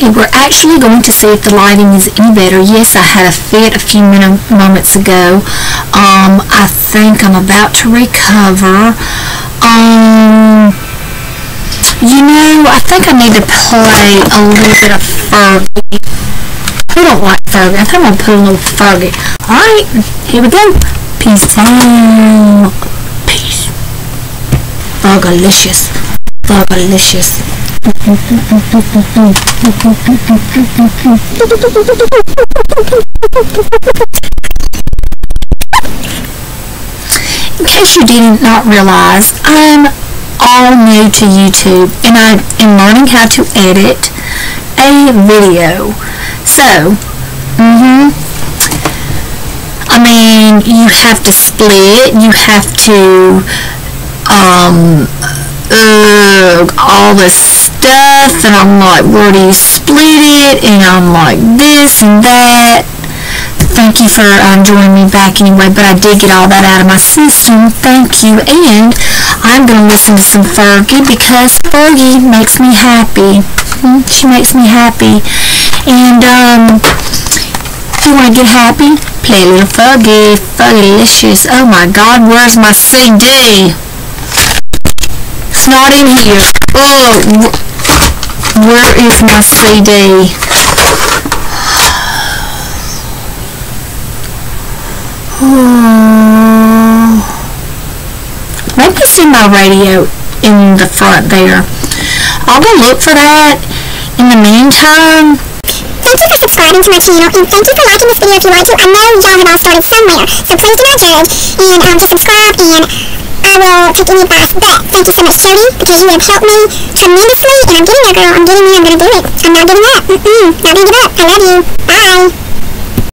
We're actually going to see if the lighting is any better. Yes, I had a fit a few min- moments ago. Um, I think I'm about to recover. Um, you know, I think I need to play a little bit of Fergie. Who don't like Fergie? I think I'm gonna put a little Fergie. Alright, here we go. Peace out. Peace. Fergalicious. Fergalicious. In case you did not realize, I'm all new to YouTube and I am learning how to edit a video. So, mm-hmm. I mean, you have to split, you have to, um, uh, all this stuff, and I'm like, where do you split it? And I'm like, this and that. Thank you for um, joining me back anyway, but I did get all that out of my system. Thank you. And I'm going to listen to some Fergie because Fergie makes me happy. She makes me happy. And, um, if you want to get happy, play a little Fergie. Fergalicious. Oh my God, where's my CD? It's not in here. Oh, where is my CD? Oh. Maybe it's in my radio in the front there. I'll go look for that. In the meantime, Thank you for subscribing to my channel, and thank you for liking this video if you want to. I know y'all have all started somewhere, so please do not judge, and um, just subscribe, and I will take any advice. But thank you so much, Jodi, because you have helped me tremendously, and I'm getting there, girl. I'm getting there. I'm going to do it. I'm not giving up. Mm-mm. Not going to give up. I love you.